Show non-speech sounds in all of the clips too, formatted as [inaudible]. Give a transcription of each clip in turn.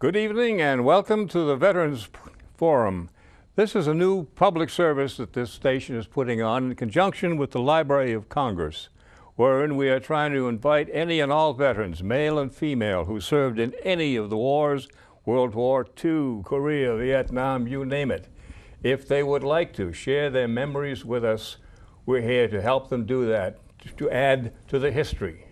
Good evening and welcome to the Veterans Forum. This is a new public service that this station is putting on in conjunction with the Library of Congress, wherein we are trying to invite any and all veterans, male and female, who served in any of the wars World War II, Korea, Vietnam, you name it. If they would like to share their memories with us, we're here to help them do that, to add to the history.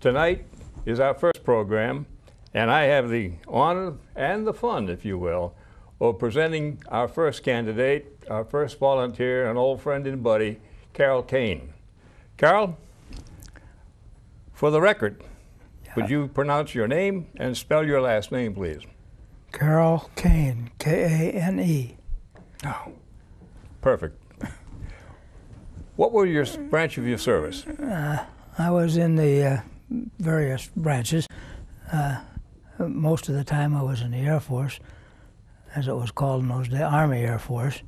Tonight is our first program, and I have the honor and the fun, if you will, of presenting our first candidate, our first volunteer, an old friend and buddy, Carroll Kane. Carroll, for the record, would you pronounce your name and spell your last name, please? Carroll Kane, K A N E. Oh, perfect. What were your branch of your service? Uh, I was in the uh, various branches. Uh, most of the time I was in the Air Force, as it was called in those days, Army Air Force.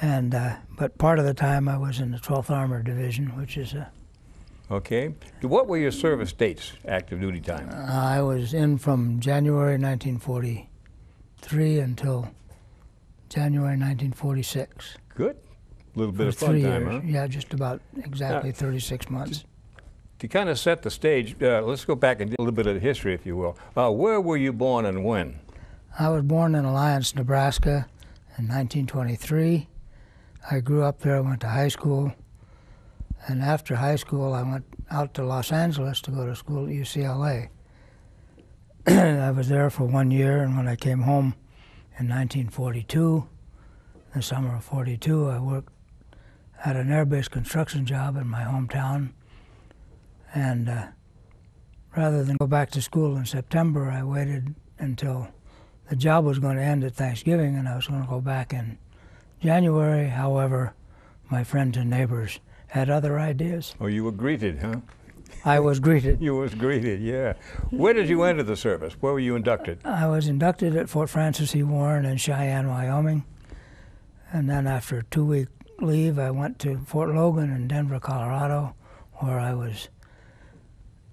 And uh, but part of the time I was in the 12th Armored Division, which is a Okay. What were your service dates, active duty time? I was in from January 1943 until January 1946. Good. A little bit of fun three time, years. huh? Yeah, just about exactly 36 months. To kind of set the stage, uh, let's go back and a little bit of the history, if you will. Uh, where were you born and when? I was born in Alliance, Nebraska in 1923. I grew up there, went to high school, and after high school, I went out to Los Angeles to go to school at UCLA. [clears throat] I was there for one year, and when I came home in 1942, the summer of 42, I worked at an airbase construction job in my hometown. And uh, rather than go back to school in September, I waited until the job was going to end at Thanksgiving, and I was going to go back in January. However, my friends and neighbors had other ideas. Oh, you were greeted, huh? I was greeted. [laughs] You was greeted, yeah. Where did you enter the service? Where were you inducted? I was inducted at Fort Francis E. Warren in Cheyenne, Wyoming. And then after a two week leave, I went to Fort Logan in Denver, Colorado, where I was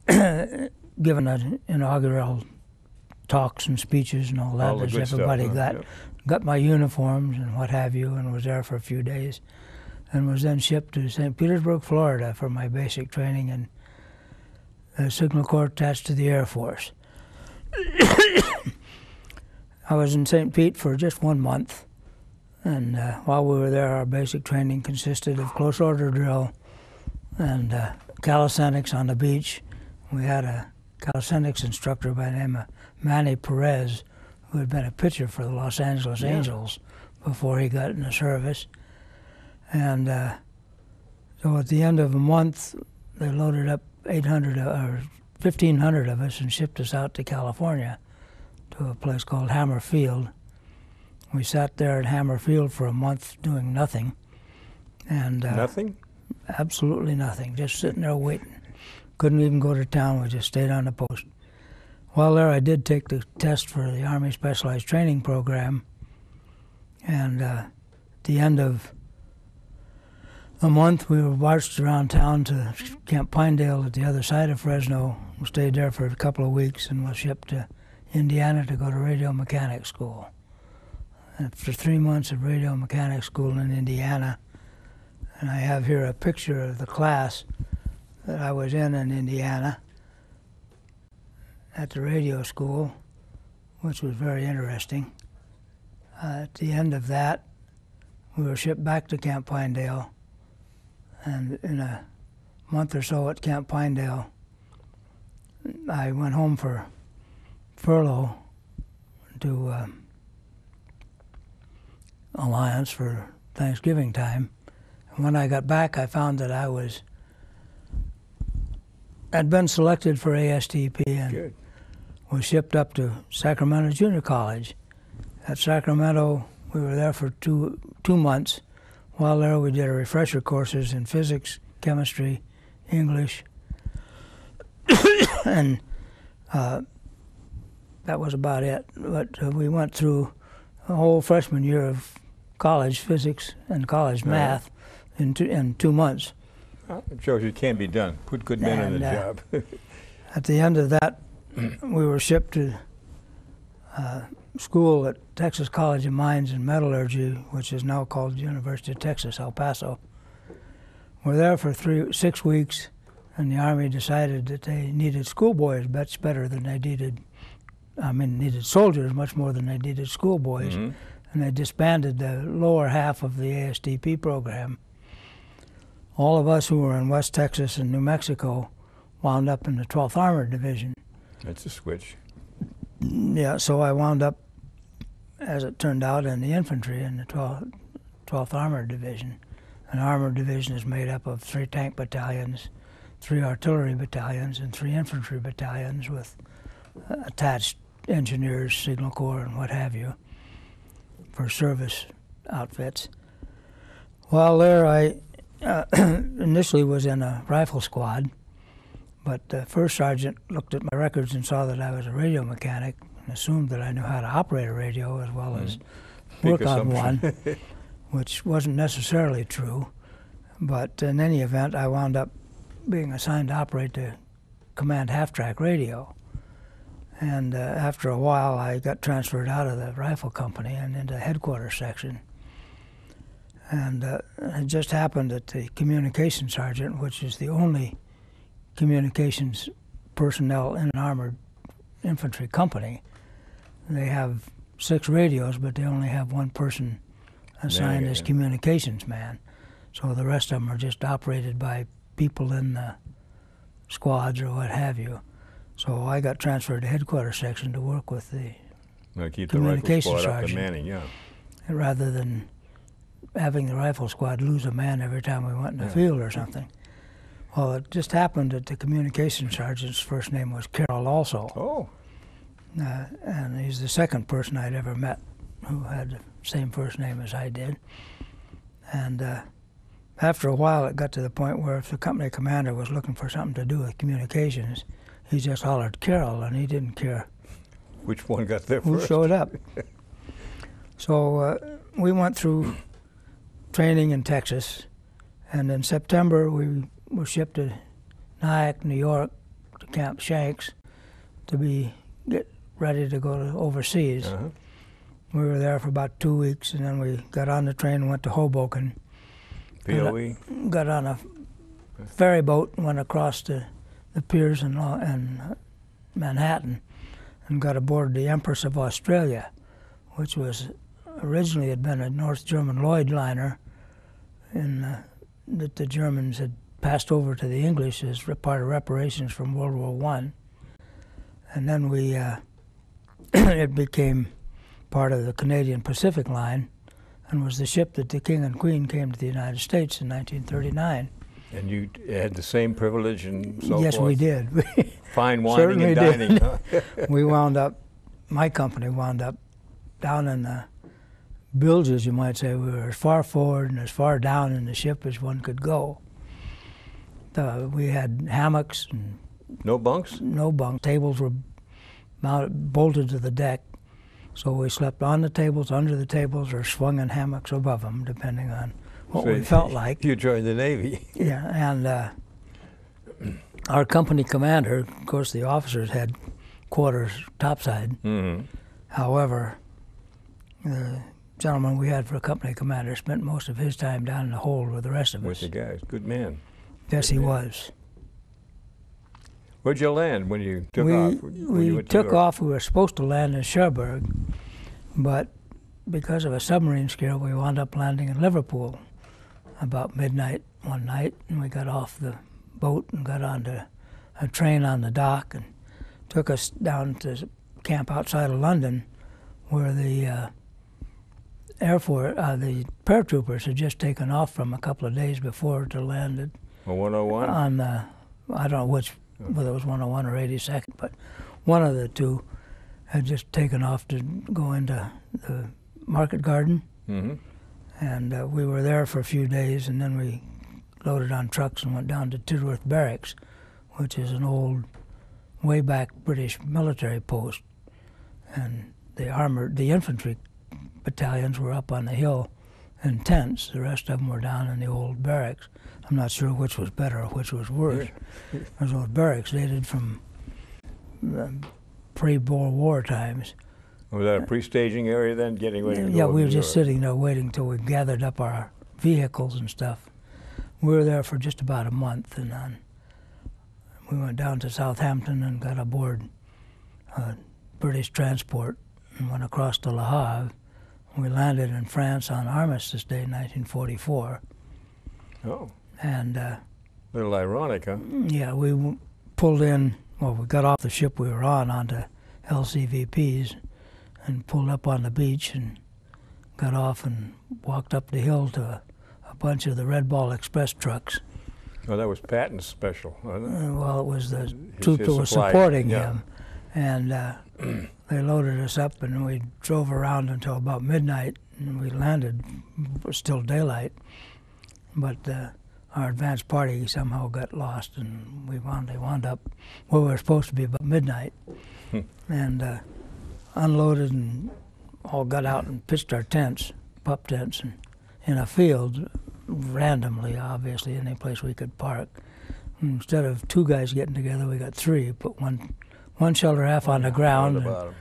[coughs] given an inaugural talks and speeches and all that, All as stuff, everybody huh? got Yep. got my uniforms and what have you, and was there for a few days, and was then shipped to St. Petersburg, Florida, for my basic training in the Signal Corps attached to the Air Force. [coughs] I was in St. Pete for just one month, and uh, while we were there, our basic training consisted of close order drill and uh, calisthenics on the beach. We had a calisthenics instructor by the name of Manny Perez, who had been a pitcher for the Los Angeles Yeah. Angels before he got in the service. And uh, so at the end of a month, they loaded up 800 or 1,500 of us and shipped us out to California to a place called Hammer Field. We sat there at Hammer Field for a month doing nothing. And uh, Nothing? absolutely nothing, just sitting there waiting. Couldn't even go to town, we just stayed on the post. While there, I did take the test for the Army Specialized Training Program, and uh, at the end of a month, we were marched around town to Camp Pinedale at the other side of Fresno. We stayed there for a couple of weeks and was shipped to Indiana to go to radio mechanics school. After three months of radio mechanics school in Indiana, and I have here a picture of the class that I was in in Indiana at the radio school, which was very interesting. Uh, at the end of that, we were shipped back to Camp Pinedale, and in a month or so at Camp Pinedale, I went home for furlough to uh, Alliance for Thanksgiving time. And when I got back, I found that I was had been selected for ASTP and Good. was shipped up to Sacramento Junior College. At Sacramento, we were there for two two months. While there, we did a refresher courses in physics, chemistry, English, [coughs] and uh, that was about it. But uh, we went through a whole freshman year of college physics and college math in two, in two months. It shows you it can be done. Put good men in the uh, job. [laughs] At the end of that, we were shipped to uh, school at Texas College of Mines and Metallurgy, which is now called University of Texas, El Paso. We're there for three, six weeks, and the Army decided that they needed schoolboys much better than they needed, I mean, needed soldiers much more than they needed schoolboys. Mhm. And they disbanded the lower half of the ASTP program. All of us who were in West Texas and New Mexico wound up in the 12th Armored Division. That's a switch. Yeah, so I wound up, as it turned out, in the infantry in the 12th, 12th Armored Division. An armored division is made up of three tank battalions, three artillery battalions, and three infantry battalions with uh, attached engineers, signal corps, and what have you for service outfits. While there, I uh, [clears throat] initially was in a rifle squad, but the first sergeant looked at my records and saw that I was a radio mechanic and assumed that I knew how to operate a radio as well as Big work on one, [laughs] which wasn't necessarily true. But in any event, I wound up being assigned to operate the command half track radio. And uh, after a while, I got transferred out of the rifle company and into the headquarters section. And uh, it just happened that the communications sergeant, which is the only communications personnel in an armored infantry company, they have six radios, but they only have one person assigned as communications man. So the rest of them are just operated by people in the squads or what have you. So I got transferred to headquarters section to work with the, Now keep the rifle Communication squad up sergeant. Manning, yeah. rather than having the rifle squad lose a man every time we went in the Yeah. field or something. Well, it just happened that the communications sergeant's first name was Carroll also. Oh, Uh, and he's the second person I'd ever met who had the same first name as I did. And uh, after a while, it got to the point where if the company commander was looking for something to do with communications, he just hollered Carroll, and he didn't care which one got there who first? showed up. [laughs] so uh, we went through training in Texas, and in September we were shipped to Nyack, New York, to Camp Shanks, to be get ready to go to overseas. Uh-huh. We were there for about two weeks, and then we got on the train and went to Hoboken. POE? Got on a ferry boat and went across the, the piers in, in uh, Manhattan and got aboard the Empress of Australia, which was originally had been a North German Lloyd liner in, uh, that the Germans had passed over to the English as part of reparations from World War One. And then we, uh, [clears throat] it became part of the Canadian Pacific Line and was the ship that the King and Queen came to the United States in 1939. And you had the same privilege and so yes, forth? we did. [laughs] Fine wining and dining, did. huh? [laughs] we wound up, my company wound up down in the bilges, you might say. We were as far forward and as far down in the ship as one could go. The, we had hammocks and No bunks? no bunk. Tables were mounted, bolted to the deck. So we slept on the tables, under the tables, or swung in hammocks above them, depending on what So we felt like. [laughs] You joined the Navy. [laughs] Yeah, and uh, our company commander, of course, the officers had quarters topside. hmm However, the gentleman we had for a company commander spent most of his time down in the hold with the rest of With us. the guys. Good man. Yes, he man. was. Where'd you land when you took we off? When you we went to took off. We were supposed to land in Cherbourg, but because of a submarine scare, we wound up landing in Liverpool about midnight one night, and we got off the boat and got onto a train on the dock and took us down to camp outside of London, where the uh, Air Force, uh, the paratroopers had just taken off from a couple of days before to land at A 101? on the, I don't know which, whether it was 101 or 82nd, but one of the two had just taken off to go into the market garden, hmm and uh, we were there for a few days, and then we loaded on trucks and went down to Tidworth Barracks, which is an old, way back British military post, and the armored, the infantry battalions were up on the hill in tents. The rest of them were down in the old barracks. I'm not sure which was better or which was worse. Those old barracks dated from pre-Boer War times, Was that a pre-staging area then, getting ready to go? Yeah, we were just sitting there waiting till we gathered up our vehicles and stuff. We were there for just about a month, and then we went down to Southampton and got aboard uh, British transport and went across to Le Havre. We landed in France on Armistice Day, 1944, Oh, and uh, little ironic, huh? yeah, we w- pulled in. Well, we got off the ship we were on onto LCVPs and pulled up on the beach and got off and walked up the hill to a, a bunch of the Red Ball Express trucks. Oh, that was Patton's special, wasn't it? Uh, well, it was the His- troop his that was supporting yeah. him, and uh, they loaded us up, and we drove around until about midnight, and we landed. It was still daylight, but uh, our advance party somehow got lost, and we wound they wound up where we were supposed to be about midnight, Hmm. and uh, unloaded and all got out and pitched our tents, pup tents, and in a field randomly, obviously, any place we could park. Instead of two guys getting together, we got three. Put one one shelter half on the ground and,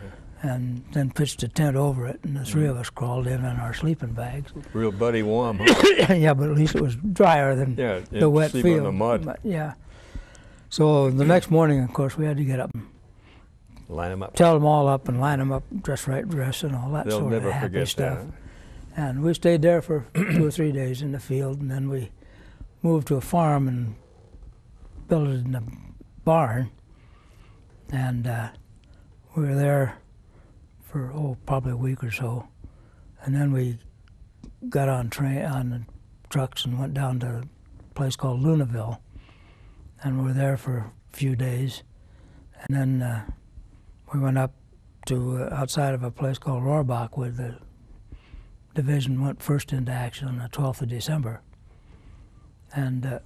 and then pitched a tent over it, and the three mm. of us crawled in in our sleeping bags. Real buddy warm, huh? [coughs] yeah, but at least it was drier than Yeah, the wet sleep field. on the mud. But, yeah. So the mm. next morning, of course, we had to get up and Line them up. tell them all up and line them up, dress right, dress, and all that They'll sort of happy forget stuff. that. And we stayed there for [coughs] two or three days in the field, and then we moved to a farm and built it in a barn. And uh, we were there for oh probably a week or so, and then we got on train on the trucks and went down to a place called Lunéville, and we were there for a few days, and then uh, we went up to uh, outside of a place called Rohrbach where the division went first into action on the 12th of December. And uh,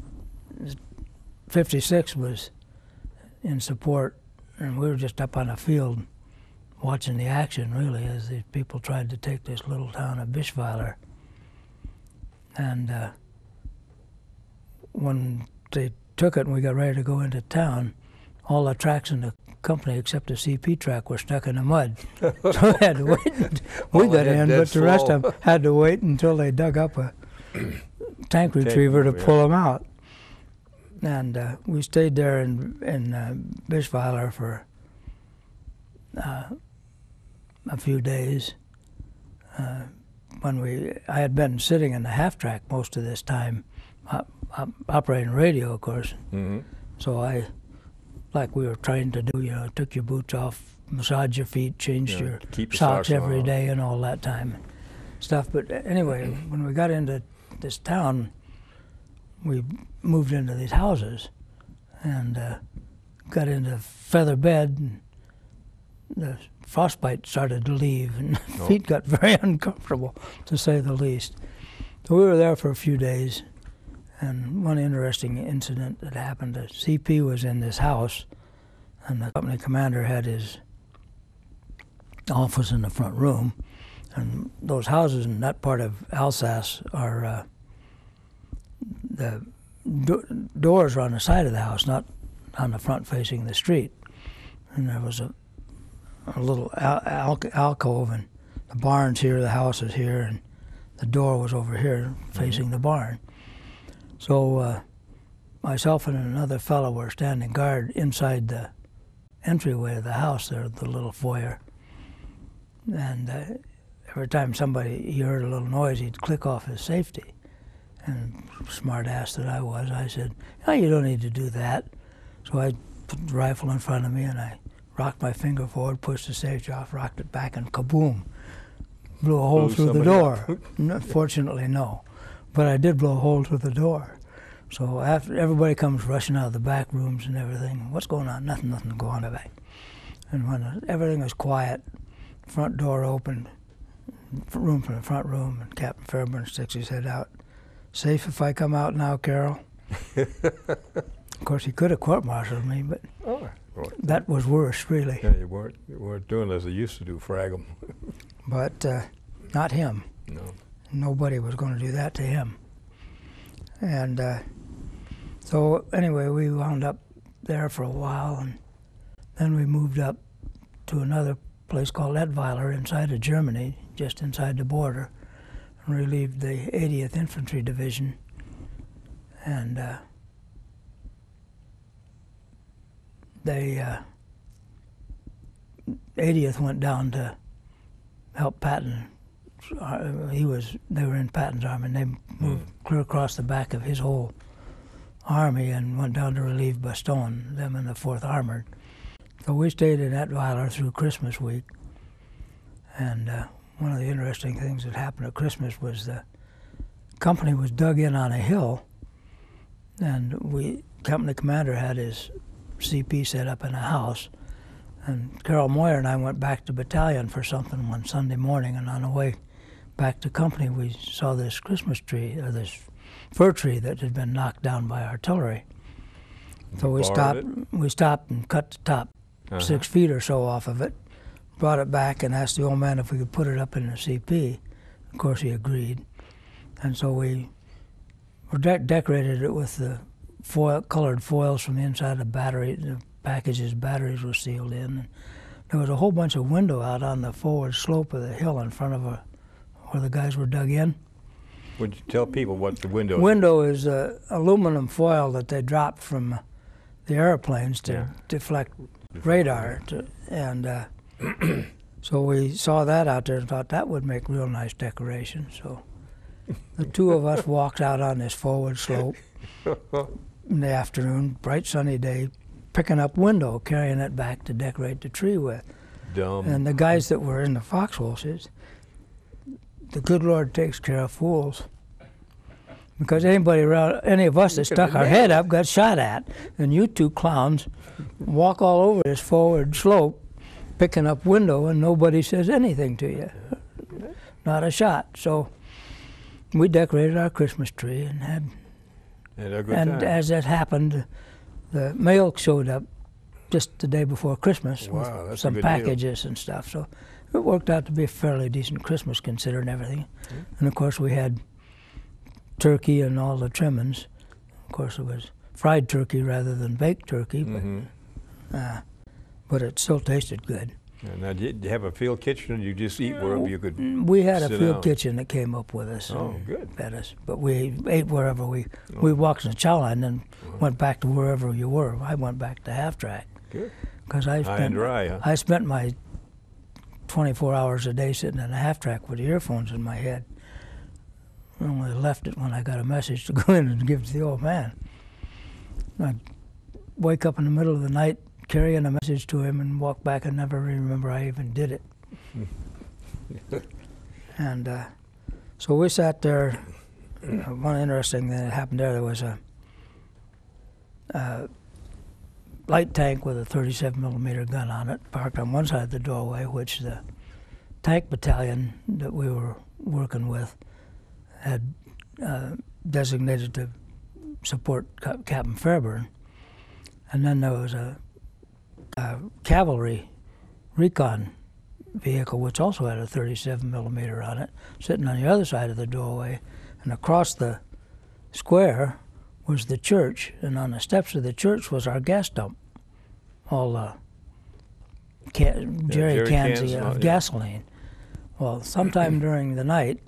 56 was in support, and we were just up on the field watching the action, really, as these people tried to take this little town of Bischweiler. And uh, when they took it and we got ready to go into town, all the tracks in the company except the CP track were stuck in the mud. [laughs] so we had to wait. we got in, but the rest of them had to wait until they dug up a [clears throat] tank retriever to pull them out. And uh, we stayed there in in uh, Bischweiler for uh, a few days. Uh, when we, I had been sitting in the half track most of this time, op- op- operating radio, of course. Mhm. So I, like we were trained to do, you know, took your boots off, massage your feet, changed Yeah, your keep your socks socks every on. day, and all that time stuff. But anyway, when we got into this town, we moved into these houses and uh, got into feather bed, and the frostbite started to leave, and [laughs] Oh. feet got very [laughs] uncomfortable, to say the least. So we were there for a few days, and one interesting incident that happened: the CP was in this house, and the company commander had his office in the front room, and those houses in that part of Alsace are uh, the do- doors were on the side of the house, not on the front facing the street. And there was a, a little al- al- alcove, and the barn's here, the house is here, and the door was over here facing the barn. So uh, myself and another fellow were standing guard inside the entryway of the house there, the little foyer. And uh, every time somebody he heard a little noise, he'd click off his safety. And smart ass that I was, I said, "No, you don't need to do that." So I put the rifle in front of me and I rocked my finger forward, pushed the safety off, rocked it back, and kaboom! Blew a hole Blew through the door. [laughs] Fortunately, no, but I did blow a hole through the door. So after everybody comes rushing out of the back rooms and everything, what's going on? Nothing, nothing. going on back. And when everything was quiet, front door opened, room from the front room, and Captain Fairburn sticks his head out. Safe if I come out now, Carroll? [laughs] of course, he could have court-martialed me, but Oh, that was worse, really. yeah, you weren't, you weren't doing as they used to do, frag 'em. [laughs] But uh, not him. No. Nobody was going to do that to him. And uh, so, anyway, we wound up there for a while, and then we moved up to another place called Etweiler inside of Germany, just inside the border, relieved the 80th Infantry Division. And uh, they uh, 80th went down to help Patton. Uh, he was they were in Patton's army, and they moved clear across the back of his whole army and went down to relieve Bastogne, them and the Fourth Armored. So we stayed in Etweiler through Christmas week, and uh, one of the interesting things that happened at Christmas was the company was dug in on a hill, and we company commander had his CP set up in a house. And Carroll Moyer and I went back to battalion for something one Sunday morning, and on the way back to company, we saw this Christmas tree, or this fir tree that had been knocked down by artillery. So we Borrowed stopped. it? We stopped and cut the top Uh-huh. six feet or so off of it, brought it back, and asked the old man if we could put it up in the CP. Of course, he agreed, and so we de- decorated it with the foil, colored foils from the inside of the battery. The packages, batteries were sealed in. And there was a whole bunch of window out on the forward slope of the hill in front of a, where the guys were dug in. Would you tell people what the window is? Window is uh, aluminum foil that they dropped from the airplanes to Yeah. deflect radar. To, and uh, [clears throat] so we saw that out there and thought that would make real nice decoration. So the two of us walked out on this forward slope [laughs] in the afternoon, bright sunny day, picking up window, carrying it back to decorate the tree with. Dumb. And the guys that were in the foxhole says, "The good Lord takes care of fools." Because anybody around, any of us that stuck our head up got shot at, and you two clowns walk all over this forward slope, picking up window, and nobody says anything to you. Not a shot. So we decorated our Christmas tree and had Had and time. as that happened, the mail showed up just the day before Christmas Wow, with some good deal. packages and stuff. So it worked out to be a fairly decent Christmas considering everything. Hmm. And of course, we had turkey and all the trimmings. Of course, it was fried turkey rather than baked turkey, but, uh, but it still tasted good. And now, did you have a field kitchen, or you just eat wherever you could? We had a field down. kitchen that came up with us. Oh, good. fed us, but we ate wherever we Oh. we walked in the chow line and then Uh-huh. went back to wherever you were. I went back to half track Good. because I spent dry, huh? I spent my 24 hours a day sitting in a half track with earphones in my head. I only left it when I got a message to go [laughs] in and give to the old man. I'd wake up in the middle of the night carrying a message to him and walk back and never remember I even did it. [laughs] and uh, so we sat there. Uh, one interesting thing that happened there, there was a, a light tank with a 37 millimeter gun on it parked on one side of the doorway, which the tank battalion that we were working with had uh, designated to support Ca- Captain Fairburn. And then there was a, a cavalry recon vehicle, which also had a 37 millimeter on it, sitting on the other side of the doorway. And across the square was the church, and on the steps of the church was our gas dump. All uh, ca- jerry, jerry cans, cans, of oh, yeah. gasoline. Well, sometime [clears throat] during the night,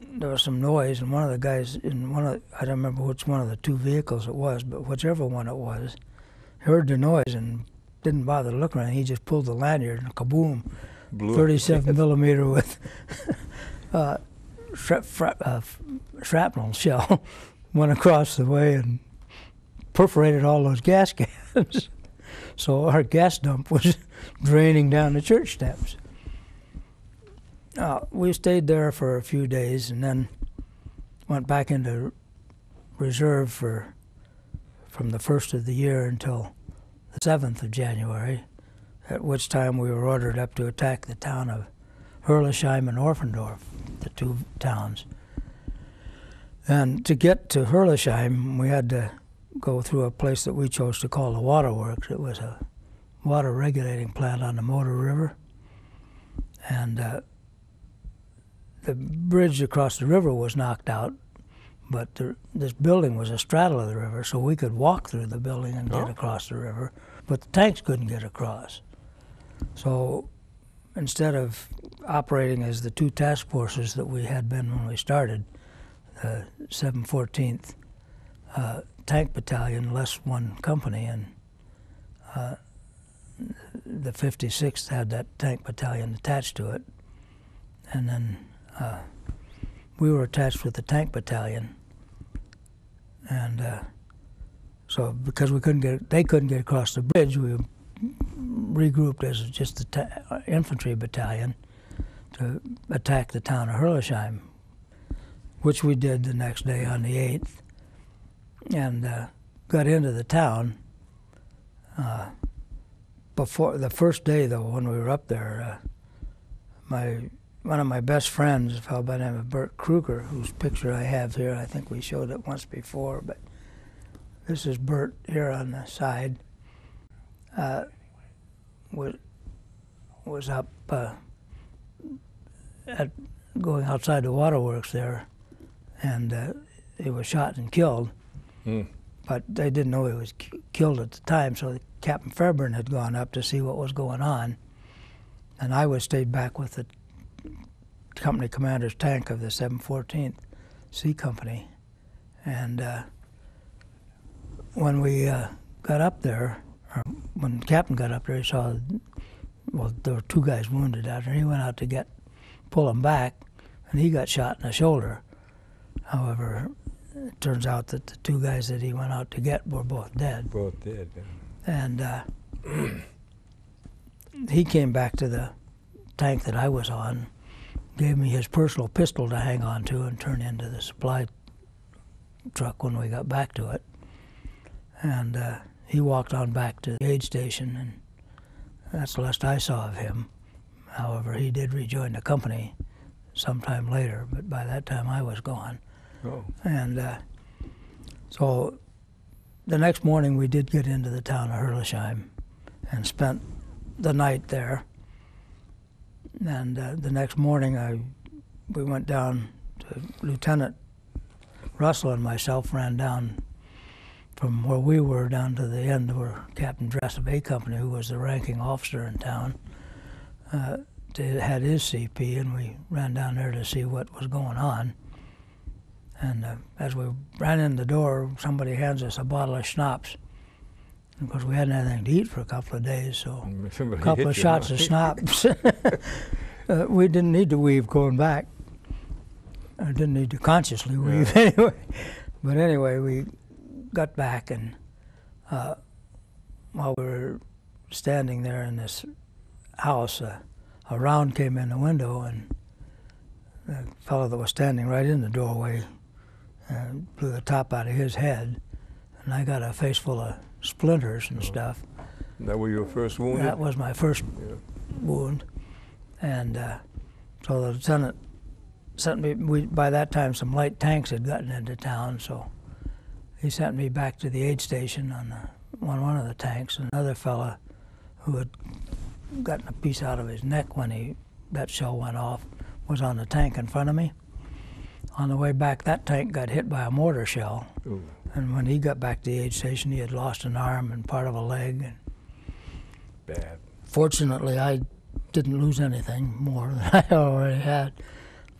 there was some noise, and one of the guys in one of I don't remember which one of the two vehicles it was, but whichever one it was, heard the noise and didn't bother to look around. He just pulled the lanyard and kaboom, Blew it. 37 millimeter with [laughs] uh, shrap, uh, shrapnel shell [laughs] went across the way and perforated all those gas [laughs] cans. so our gas dump was draining down the church steps. Uh, we stayed there for a few days and then went back into reserve for from the first of the year until the 7th of January, at which time we were ordered up to attack the town of Herrlisheim and Offendorf, the two towns. And to get to Herrlisheim, we had to go through a place that we chose to call the Waterworks. It was a water regulating plant on the Motor River. And uh, the bridge across the river was knocked out, but the, this building was a straddle of the river, so we could walk through the building and get Oh. across the river, but the tanks couldn't get across. So instead of operating as the two task forces that we had been when we started, the 714th uh, Tank Battalion, less one company, and uh, the 56th had that tank battalion attached to it. And then uh, we were attached with the tank battalion. And uh, so because we couldn't get, they couldn't get across the bridge, we regrouped as just the ta- uh, infantry battalion to attack the town of Herrlisheim, which we did the next day on the 8th, and uh, got into the town. Uh, before the first day, though, when we were up there, uh, my one of my best friends, a fellow by the name of Bert Kruger, whose picture I have here, I think we showed it once before, but this is Bert here on the side. Uh, was was up uh, at going outside the waterworks there, and uh, he was shot and killed. Mm. But they didn't know he was ki- killed at the time, so Captain Fairburn had gone up to see what was going on, and I was stayed back with the company commander's tank of the 714th C Company, and uh, when we uh, got up there, or when the captain got up there, he saw well there were two guys wounded out there. He went out to get pull them back, and he got shot in the shoulder. However, it turns out that the two guys that he went out to get were both dead. Both dead. yeah. And uh, he came back to the tank that I was on, gave me his personal pistol to hang on to and turn into the supply truck when we got back to it. And uh, he walked on back to the aid station, and that's the last I saw of him. However, he did rejoin the company sometime later, but by that time I was gone. Oh. And uh, so the next morning we did get into the town of Herrlisheim and spent the night there. And uh, the next morning I we went down to Lieutenant Russell and myself ran down from where we were down to the end where Captain Dress of A Company, who was the ranking officer in town, uh, had his CP, and we ran down there to see what was going on. And uh, as we ran in the door, somebody hands us a bottle of schnapps. Of course, we hadn't had anything to eat for a couple of days, so a couple hit of you, shots huh? of schnapps. [laughs] [laughs] uh, we didn't need to weave going back. I didn't need to consciously weave [laughs] anyway. But anyway, we got back, and uh, while we were standing there in this house, uh, a round came in the window, and the fellow that was standing right in the doorway uh, blew the top out of his head, and I got a face full of splinters and stuff. That were your first wounded? That was my first Yeah. wound, and uh, so the lieutenant sent me. We, by that time, some light tanks had gotten into town, so he sent me back to the aid station on the, on one of the tanks. Another fella who had gotten a piece out of his neck when he that shell went off was on the tank in front of me. On the way back, that tank got hit by a mortar shell, Ooh. And when he got back to the aid station, he had lost an arm and part of a leg. And Bad. fortunately, I didn't lose anything more than [laughs] I already had.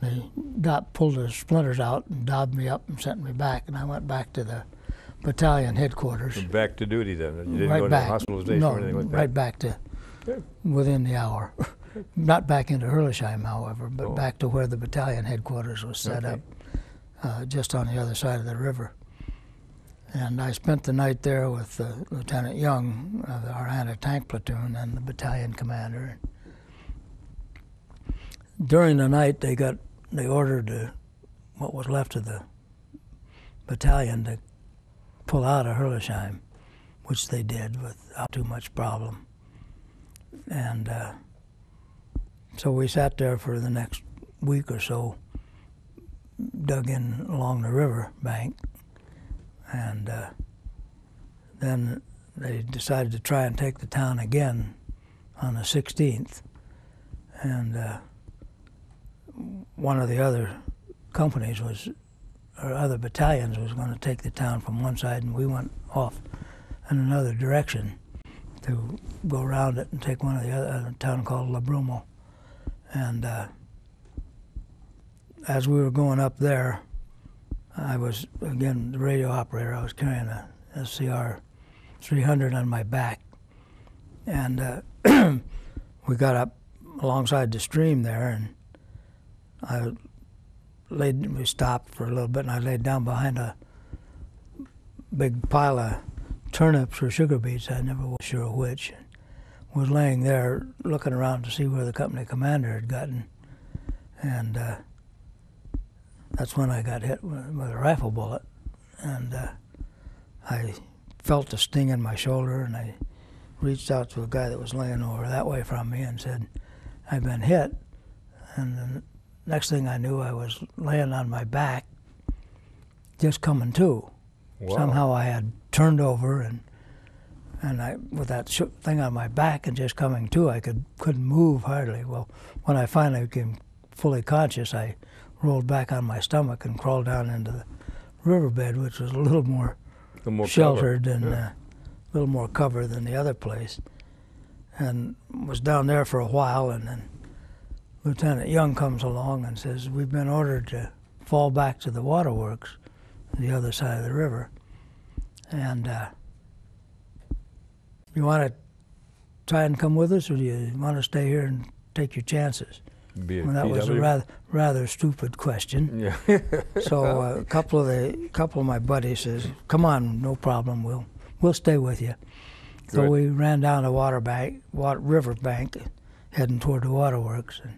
They got, pulled the splinters out and daubed me up and sent me back, and I went back to the battalion headquarters. Back to duty then? You didn't right go to back. hospitalization no, or anything like that? right back to Good. within the hour. [laughs] Not back into Herrlisheim, however, but Oh. back to where the battalion headquarters was set Okay. up, uh, just on the other side of the river. And I spent the night there with uh, Lieutenant Young our anti-tank platoon and the battalion commander. During the night, they got they ordered uh, what was left of the battalion to pull out of Herrlisheim, which they did without too much problem. And uh, so we sat there for the next week or so, dug in along the river bank, and uh, then they decided to try and take the town again on the 16th. And uh, one of the other companies was, or other battalions was going to take the town from one side, and we went off in another direction. to go around it and take one of the other a town called La Brumo. And uh, as we were going up there, I was again the radio operator. I was carrying a SCR 300 on my back, and uh, [clears throat] we got up alongside the stream there, and I laid. We stopped for a little bit, and I laid down behind a big pile of turnips or sugar beets. I never was sure which. Was laying there looking around to see where the company commander had gotten, and uh, that's when I got hit with, a rifle bullet, and uh, I felt a sting in my shoulder, and I reached out to a guy that was laying over that way from me and said, "I've been hit," and the next thing I knew, I was laying on my back, just coming to. Wow. Somehow I had turned over and and I with that sh- thing on my back and just coming to, I could couldn't move hardly. Well, when I finally became fully conscious, I rolled back on my stomach and crawled down into the riverbed, which was a little more more cover. sheltered and Yeah. uh, a little more cover than the other place, and was down there for a while. And then Lieutenant Young comes along and says, "We've been ordered to fall back to the waterworks, the other side of the river, and uh, you want to try and come with us, or do you want to stay here and take your chances?" Be Well, that was a rather rather stupid question. Yeah. [laughs] So uh, a couple of the couple of my buddies says, "Come on, no problem. We'll we'll stay with you." So Good. we ran down the water bank, water, river bank, heading toward the waterworks. And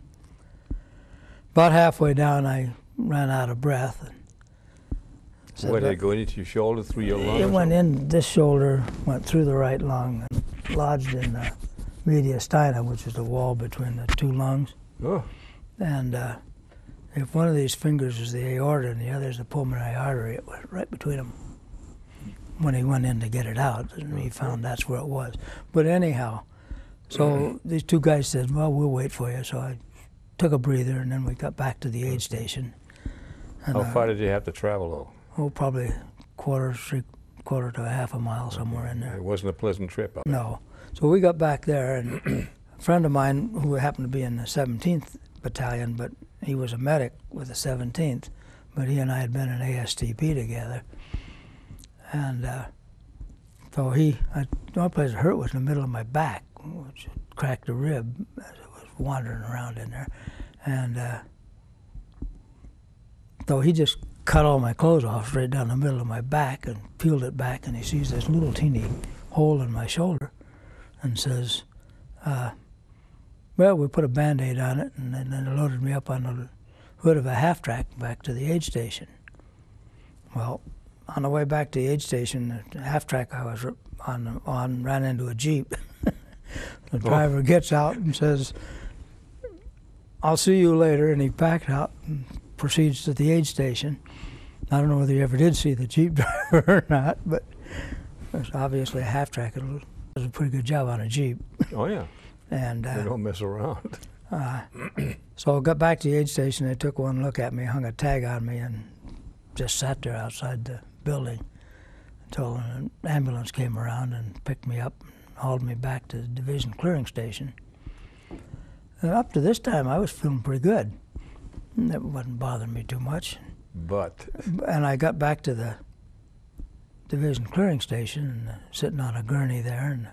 about halfway down, I ran out of breath. And said, What did it go into your shoulder through your lung? It went in this shoulder, went through the right lung, and lodged in the mediastina, which is the wall between the two lungs. Oh, And uh, if one of these fingers is the aorta and the other is the pulmonary artery, it was right between them. When he went in to get it out, and he found that's where it was. But anyhow, so [clears throat] these two guys said, "Well, we'll wait for you." So I took a breather, and then we got back to the aid station. And, how uh, far did you have to travel though? Oh, probably quarter, three quarter to a half a mile somewhere in there. It wasn't a pleasant trip. No. So we got back there, and [clears throat] a friend of mine who happened to be in the 17th Battalion, but he was a medic with the 17th, but he and I had been in ASTP together. And uh, so he, I, the only place it hurt was in the middle of my back, which cracked a rib as it was wandering around in there. And uh, so he just cut all my clothes off straight down the middle of my back and peeled it back, and he sees this little teeny hole in my shoulder and says, uh, Well, we put a band aid on it, and then they loaded me up on the hood of a half track back to the aid station. Well, on the way back to the aid station, the half track I was on, on ran into a Jeep. [laughs] the oh. driver gets out and says, I'll see you later. And he backed out and proceeds to the aid station. I don't know whether he ever did see the Jeep [laughs] driver or not, but it was obviously a half track. It was a pretty good job on a Jeep. Oh yeah, And they uh, don't mess around. [laughs] uh, so I got back to the aid station. They took one look at me, hung a tag on me, and just sat there outside the building until an ambulance came around and picked me up and hauled me back to the division clearing station. And up to this time, I was feeling pretty good. It wasn't bothering me too much. But And I got back to the division clearing station and uh, sitting on a gurney there, and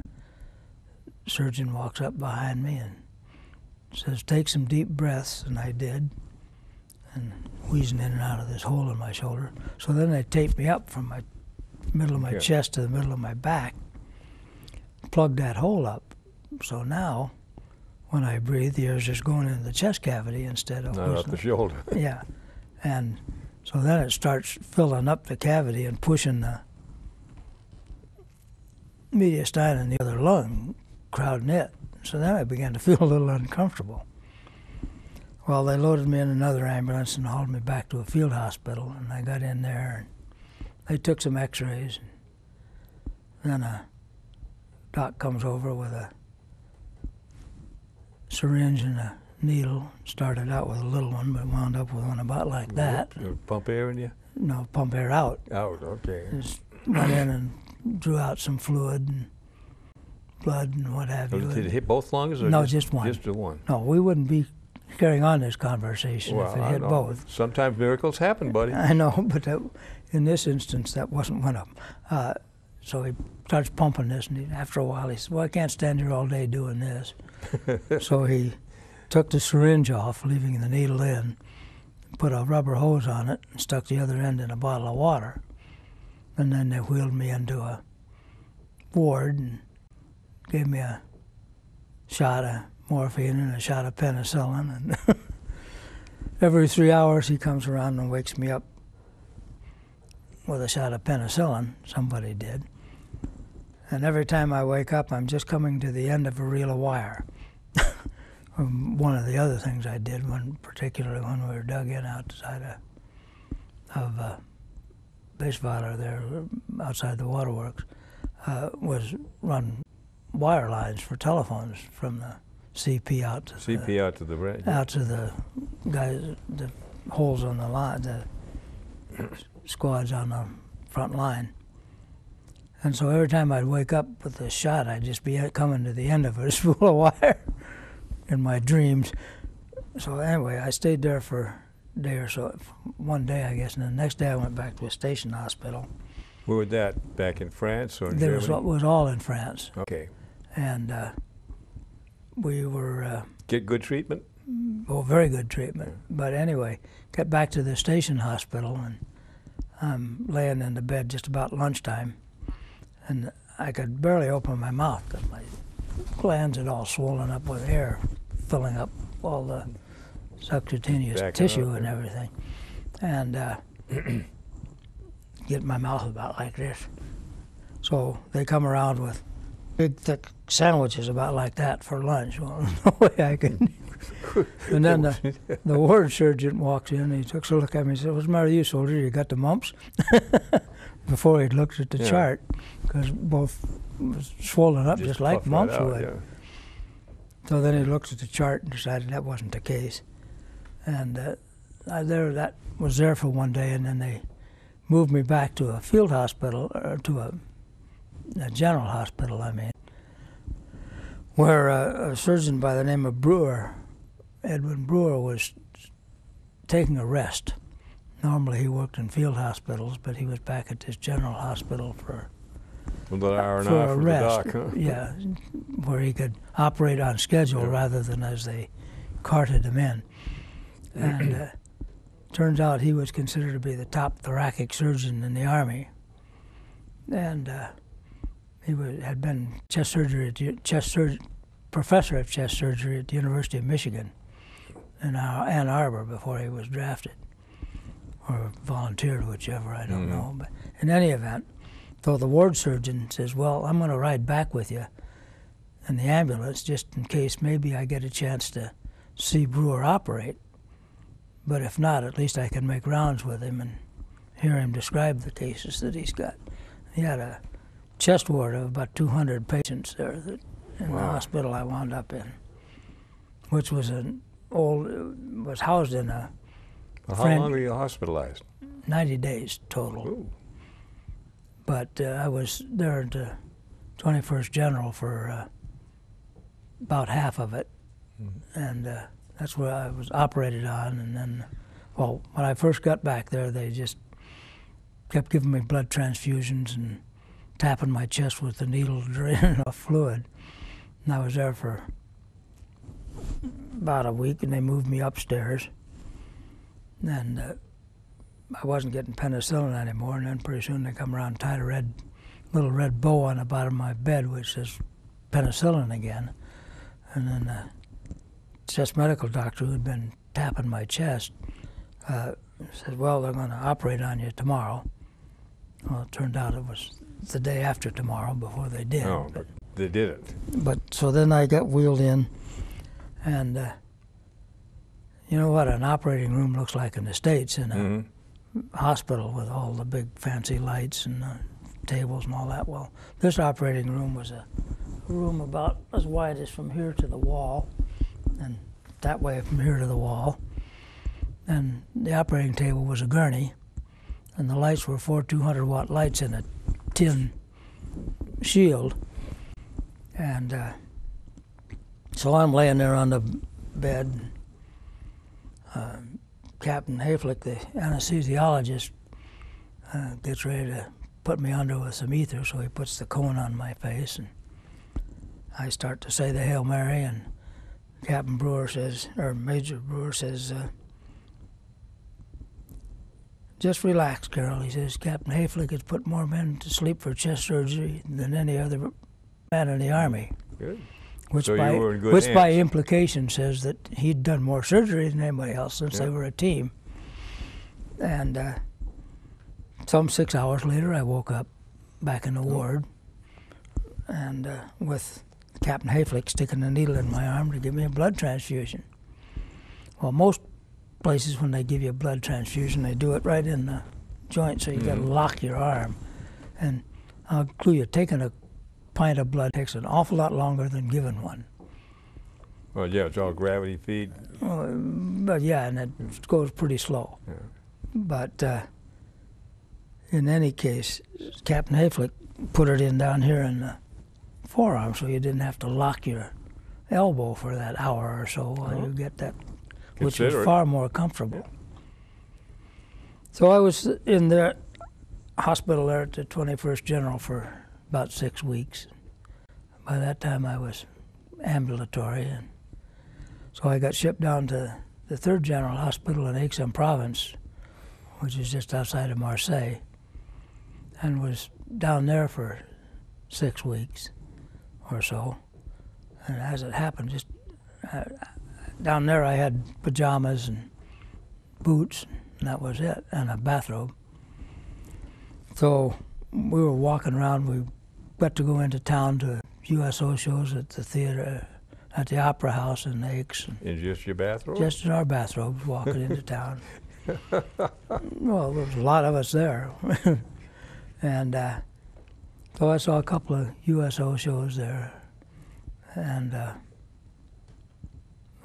surgeon walks up behind me and says, "Take some deep breaths," and I did, and wheezing in and out of this hole in my shoulder. So then they taped me up from my middle of my Yeah. chest to the middle of my back, plugged that hole up. So now, when I breathe, the air's just going into the chest cavity instead of not up the shoulder. [laughs] yeah, and so then it starts filling up the cavity and pushing the mediastinum in the other lung, crowding it. So then I began to feel a little uncomfortable. Well, they loaded me in another ambulance and hauled me back to a field hospital, and I got in there and they took some X-rays. And then a doc comes over with a syringe and a needle. Started out with a little one, but wound up with one about like that. Pump air in you? No, pump air out. Out. Okay. Just went in and drew out some fluid and blood and what have you. Did it hit both lungs or No, just, just one. Just the one. No, we wouldn't be carrying on this conversation if it hit both. Sometimes miracles happen, buddy. [laughs] I know, but that, in this instance, that wasn't one of them. Uh, so he starts pumping this, and he, after a while, he says, "Well, I can't stand here all day doing this." [laughs] so he took the syringe off, leaving the needle in, put a rubber hose on it, and stuck the other end in a bottle of water. And then they wheeled me into a ward and gave me a shot of morphine and a shot of penicillin. And [laughs] every three hours, he comes around and wakes me up with a shot of penicillin. Somebody did. And every time I wake up, I'm just coming to the end of a reel of wire. [laughs] Um, One of the other things I did, when particularly when we were dug in outside of, of uh, there, outside the waterworks, uh, was run wire lines for telephones from the CP out to the, CP out to the right. out to the guys, the holes on the line, the squads on the front line. And so every time I'd wake up with a shot, I'd just be coming to the end of a [laughs] spool of wire in my dreams. So anyway, I stayed there for a day or so, one day I guess, and the next day I went back to a station hospital. Where was that? Back in France or in There was, Germany? was all in France, Okay. And uh, we were. Uh, Get good treatment? well, very good treatment. But anyway, got back to the station hospital and I'm laying in the bed just about lunchtime, and I could barely open my mouth because my glands had all swollen up with air, filling up all the subcutaneous Backing tissue and everything, and uh, [clears throat] get my mouth about like this. So they come around with big thick sandwiches about like that for lunch. [laughs] Well, no way I could. and then the, [laughs] the ward surgeon walks in. and He takes a look at me and says, "What's the matter with you, soldier? You got the mumps?" [laughs] Before he'd looked at the Yeah. chart, because both was swollen up just, like mumps would. yeah. So then he looked at the chart and decided that wasn't the case. And uh, I there that was there for one day, and then they moved me back to a field hospital, or to a, a general hospital, I mean, where uh, a surgeon by the name of Brewer, Edwin Brewer, was taking a rest. Normally he worked in field hospitals, but he was back at this general hospital for With an hour and a for half from rest. the dock, huh? Yeah, where he could operate on schedule Yeah. rather than as they carted him in. And uh, turns out he was considered to be the top thoracic surgeon in the army, and uh, he was, had been chest surgery at the, chest surg- professor of chest surgery at the University of Michigan in Ann Arbor before he was drafted or volunteered, whichever I don't Mhm. know. But in any event, so the ward surgeon says, "Well, I'm going to ride back with you in the ambulance just in case maybe I get a chance to see Brewer operate. But if not, at least I can make rounds with him and hear him describe the cases that he's got." He had a chest ward of about 200 patients there that, in the hospital I wound up in, which was an old was housed in a Well, how long were you hospitalized? 90 days total. Ooh. but uh, I was there at the 21st General for uh, about half of it, and uh, that's where I was operated on. And then, well, when I first got back there, they just kept giving me blood transfusions and tapping my chest with the needle draining [laughs] off fluid. And I was there for about a week, and they moved me upstairs. And uh, I wasn't getting penicillin anymore, and then pretty soon they come around and tied a red, little red bow on the bottom of my bed, which says penicillin again. And then the chest medical doctor who had been tapping my chest uh, said, "Well, they're going to operate on you tomorrow." Well, it turned out it was the day after tomorrow before they did. Oh, but, They did it. but so then I got wheeled in, and uh, you know what an operating room looks like in the states in a hmm hospital with all the big fancy lights and uh, tables and all that. Well, this operating room was a room about as wide as from here to the wall, and that way from here to the wall. And the operating table was a gurney, and the lights were four 200 watt lights in a tin shield. And uh, so I'm laying there on the bed. Uh, Captain Hayflick, the anesthesiologist, uh, gets ready to put me under with some ether, so he puts the cone on my face, and I start to say the Hail Mary, and Captain Brewer says, or Major Brewer says, uh, just relax, Carroll. He says, Captain Hayflick has put more men to sleep for chest surgery than any other man in the Army. Good. Which, So by, were in good which by implication says that he'd done more surgery than anybody else since they were a team. And uh, some six hours later, I woke up back in the ward and uh, with Captain Hayflick sticking a needle in my arm to give me a blood transfusion. Well, most places when they give you a blood transfusion, they do it right in the joint, so you got to lock your arm. And I'll clue you, taking a pint of blood takes an awful lot longer than giving one. Well, yeah, it's all gravity feed. Uh, but yeah, and it goes pretty slow. Yeah. But uh, in any case, Captain Hayflick put it in down here in the forearm, so you didn't have to lock your elbow for that hour or so while Oh. you get that, which was far more comfortable. So I was in the hospital there at the 21st General for about six weeks. By that time, I was ambulatory, and so I got shipped down to the Third General Hospital in Aix-en-Provence, which is just outside of Marseille, and was down there for six weeks or so. And as it happened, just uh, down there, I had pajamas and boots, and that was it, and a bathrobe. So we were walking around. We got to go into town to USO shows at the theater, at the Opera House in Aix. And In just your bathrobe? just in our bathrobes walking into [laughs] town. well, there was a lot of us there. [laughs] and uh, so I saw a couple of USO shows there. And uh,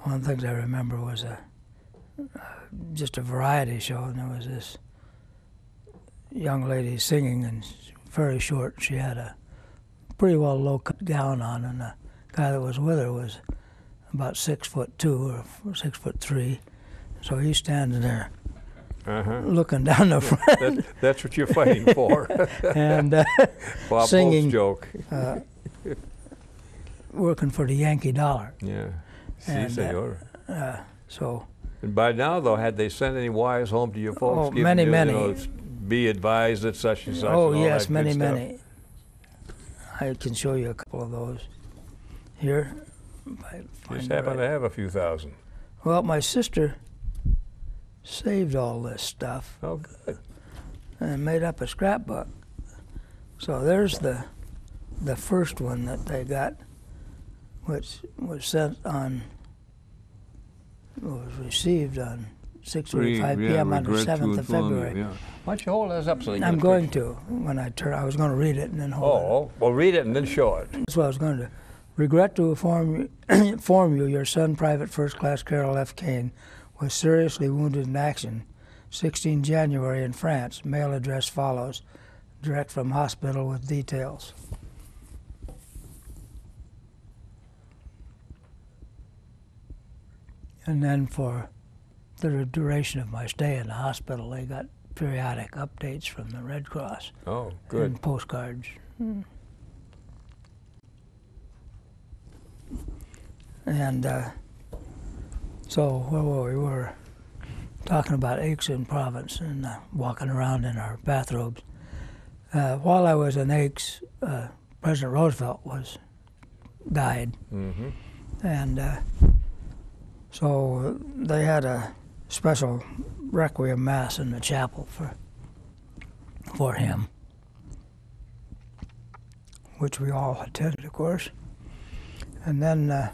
one of the things I remember was a, uh, just a variety show, and there was this young lady singing, and very short. She had a pretty well low cut gown on, and the guy that was with her was about six foot two or six foot three. So he's standing there Uh-huh. looking down the front That, that's what you're fighting [laughs] for. and uh, [laughs] Bob Singing. Joke. uh, working for the Yankee dollar. Yeah. Si, And, uh, senor. Uh, so And by now, though, had they sent any wires home to your folks? Oh, many, you, many. You know, be advised that such and such. oh and yes, many many. I can show you a couple of those here. I Just happen right- to have a few thousand. Well, my sister saved all this stuff Oh, good. and made up a scrapbook. So there's the the first one that they got, which was sent on was received on 6:45 p.m. on the 7th of February. Why don't you hold this up so they can I'm going picture? to when I turn. I was going to read it and then hold it. Oh, well, read it and then show it. That's what I was going to. Regret to inform you, [clears throat] inform you your son, Private First Class Carroll F. Kane, was seriously wounded in action. 16 January in France. Mail address follows. Direct from hospital with details. And then for the duration of my stay in the hospital, they got periodic updates from the Red Cross Oh, good. and postcards. And uh, so where were we? We were talking about Aix-en-Provence and uh, walking around in our bathrobes. Uh, while I was in Aix, uh, President Roosevelt was died, Mm-hmm. and uh, so they had a special requiem mass in the chapel for for him, which we all attended, of course. And then uh,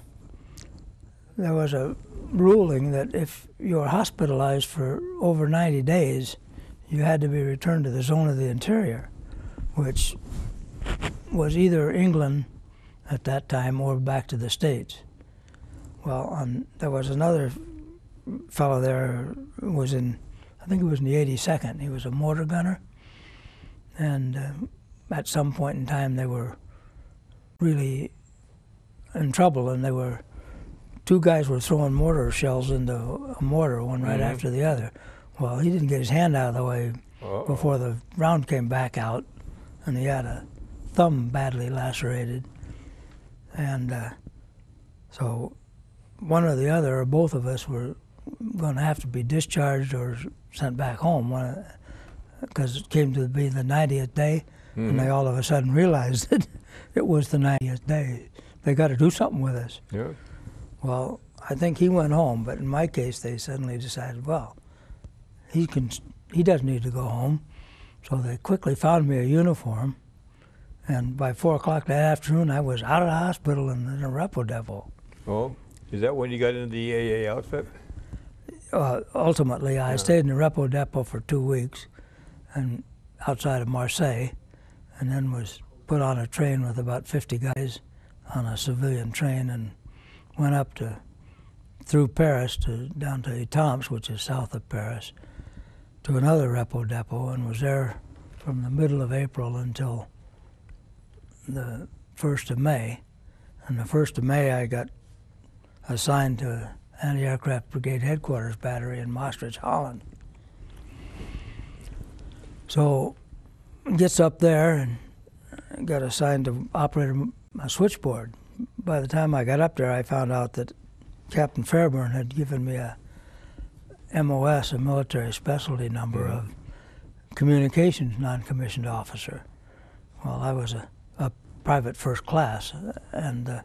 there was a ruling that if you were hospitalized for over 90 days, you had to be returned to the zone of the interior, which was either England at that time or back to the States. Well, on, there was another fellow there who was in, I think he was in the 82nd. He was a mortar gunner. And uh, at some point in time, they were really in trouble, and they were two guys were throwing mortar shells into a mortar, one right Mhm. after the other. Well, he didn't get his hand out of the way Uh-oh. before the round came back out, and he had a thumb badly lacerated, and uh, so one or the other, or both of us, were going to have to be discharged or sent back home. Because it came to be the 90th day, and mm-hmm. they all of a sudden realized [laughs] that it was the 90th day. They got to do something with us. Yeah. Well, I think he went home, but in my case, they suddenly decided, well, he can, he doesn't need to go home. So they quickly found me a uniform, and by four o'clock that afternoon, I was out of the hospital and in a repo depot. Oh, is that when you got into the AA outfit? Uh, ultimately, I Yeah. stayed in the repo depot for two weeks, and outside of Marseille, and then was put on a train with about 50 guys on a civilian train and went up to through Paris to down to Etampes, which is south of Paris, to another repo depot, and was there from the middle of April until the first of May. And the first of May, I got assigned to anti-aircraft brigade headquarters battery in Maastricht, Holland. So gets up there and got assigned to operate a switchboard. By the time I got up there, I found out that Captain Fairburn had given me a MOS, a military specialty number of communications non-commissioned officer. Well, I was a, a private first class, and the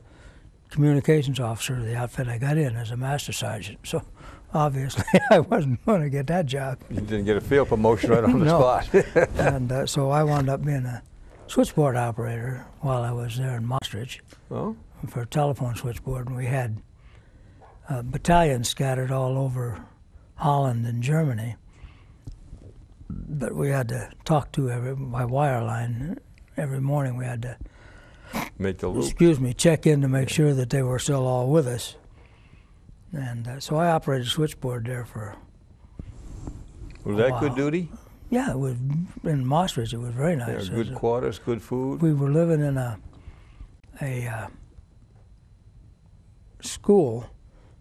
communications officer of the outfit I got in as a master sergeant. So obviously, [laughs] I wasn't going to get that job. You didn't get a field promotion right on the [laughs] No. spot. [laughs] and uh, so I wound up being a switchboard operator while I was there in Maastricht oh, for a telephone switchboard, and we had uh, battalions scattered all over Holland and Germany. But we had to talk to every by wireline every morning. We had to, make excuse me, check in to make sure that they were still all with us. And uh, so I operated switchboard there for Was that Wow. good duty? yeah, it was in Maastricht. It was very nice. It good quarters, good food. we were living in a a uh, school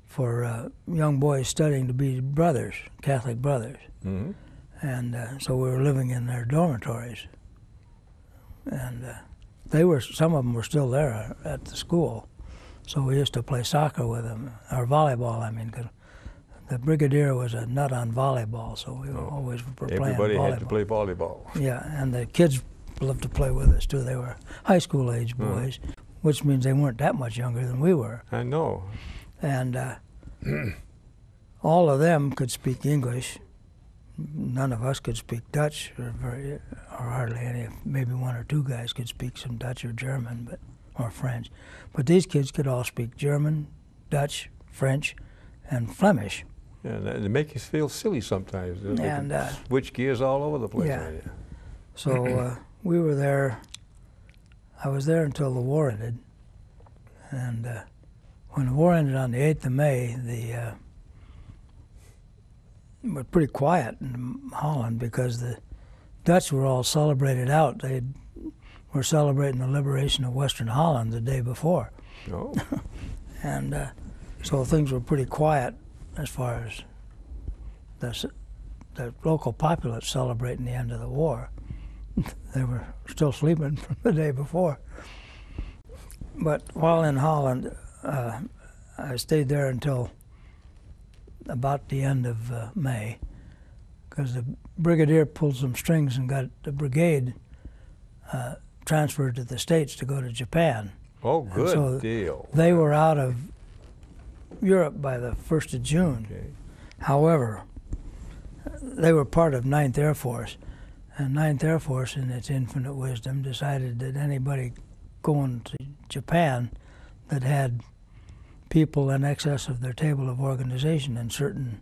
for uh, young boys studying to be brothers, Catholic brothers, hmm and uh, so we were living in their dormitories. And uh, they were some of them were still there at the school, so we used to play soccer with them or volleyball. I mean, 'cause the brigadier was a nut on volleyball, so we Oh. always were Everybody playing volleyball. had to play volleyball. Yeah, and the kids loved to play with us too. They were high school age Hmm. boys, which means they weren't that much younger than we were. I know. And uh, [clears throat] all of them could speak English. None of us could speak Dutch, or, very, or hardly any. Maybe one or two guys could speak some Dutch or German, but or French. But these kids could all speak German, Dutch, French, and Flemish. Yeah, and they make you feel silly sometimes. They And uh, switch gears all over the place. Yeah. So uh, we were there. I was there until the war ended, and uh, when the war ended on the eighth of May, the uh, it was pretty quiet in Holland because the Dutch were all celebrated out. They were celebrating the liberation of Western Holland the day before, Oh, [laughs] and uh, so things were pretty quiet as far as the the local populace celebrating the end of the war. [laughs] they were still sleeping [laughs] from the day before. But while in Holland, uh, I stayed there until about the end of uh, May, because the brigadier pulled some strings and got the brigade uh, transferred to the States to go to Japan. oh, good so deal. They were out of Europe by the 1st of June. Okay. However, they were part of 9th Air Force, and 9th Air Force, in its infinite wisdom, decided that anybody going to Japan that had people in excess of their table of organization in certain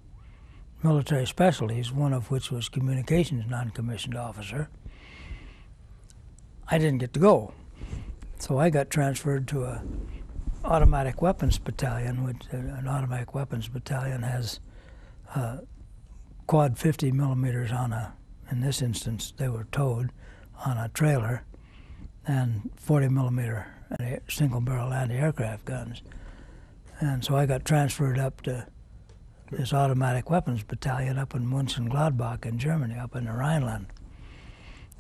military specialties, one of which was communications non-commissioned officer, I didn't get to go. So I got transferred to a automatic weapons battalion, which uh, an automatic weapons battalion has uh, quad 50 millimeters on a, in this instance, they were towed on a trailer, and 40 millimeter single barrel anti-aircraft guns. And so I got transferred up to this automatic weapons battalion up in Mönchengladbach in Germany, up in the Rhineland.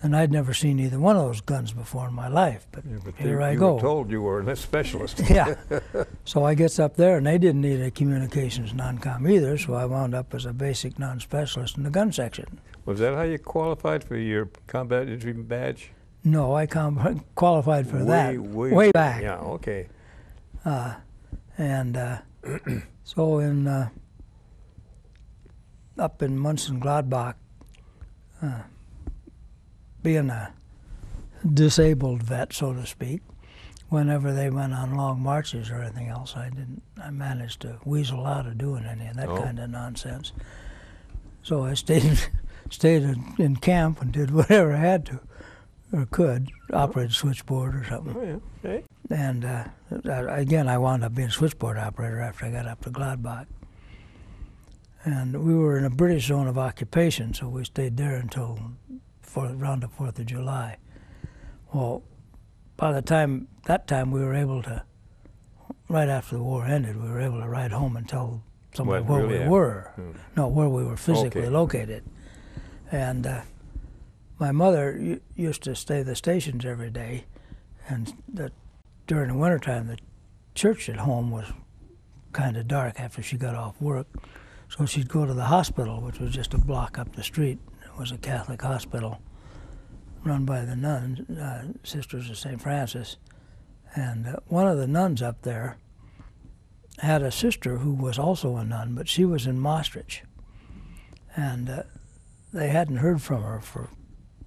And I'd never seen either one of those guns before in my life, but Yeah, but here you, I you go. were told you were a specialist. [laughs] yeah. [laughs] So I gets up there, and they didn't need a communications non-com either. So I wound up as a basic non-specialist in the gun section. Was that how you qualified for your combat entry badge? No, I com- [laughs] qualified for that way, way back. Yeah, okay. Uh, and uh, [clears throat] so in uh, up in Mönchengladbach, uh, being a disabled vet, so to speak, whenever they went on long marches or anything else, I didn't. I managed to weasel out of doing any of that Oh. kind of nonsense. So I stayed [laughs] stayed in, in camp and did [laughs] whatever I had to or could, operate a switchboard or something. Oh, yeah. And uh, again, I wound up being a switchboard operator after I got up to Gladbach. And we were in a British zone of occupation, so we stayed there until for, around the Fourth of July. Well, by the time that time we were able to, right after the war ended, we were able to ride home and tell somebody where really we happened. were. Hmm. No, where we were physically Okay. located. And uh, my mother used to stay the stations every day, and the, during the wintertime, the church at home was kind of dark after she got off work. So she'd go to the hospital, which was just a block up the street. It was a Catholic hospital run by the nuns, uh, Sisters of St. Francis. And uh, one of the nuns up there had a sister who was also a nun, but she was in Maastricht. And uh, they hadn't heard from her for